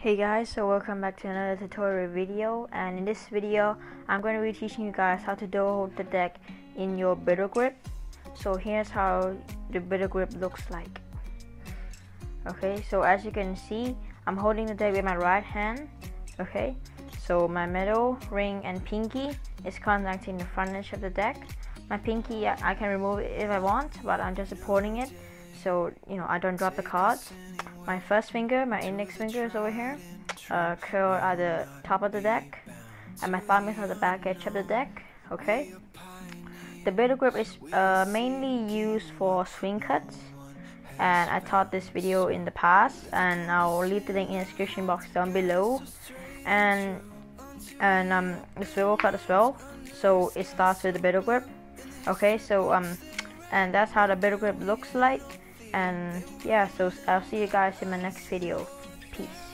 Hey guys, so welcome back to another tutorial video and in this video I'm going to be teaching you guys how to hold the deck in your Biddle Grip. So here's how the Biddle Grip looks like. Okay, so as you can see I'm holding the deck with my right hand. Okay, so my middle ring and pinky is contacting the front edge of the deck. My pinky I can remove it if I want but I'm just supporting it so you know I don't drop the cards my first finger, my index finger is over here, uh, curl at the top of the deck, and my thumb is on the back edge of the deck, okay? The Biddle grip is uh, mainly used for swing cuts, and I taught this video in the past, and I'll leave the link in the description box down below, and and um, the swivel cut as well, so it starts with the Biddle grip, okay? So um, and that's how the Biddle grip looks like and yeah so i'll see you guys in my next video. Peace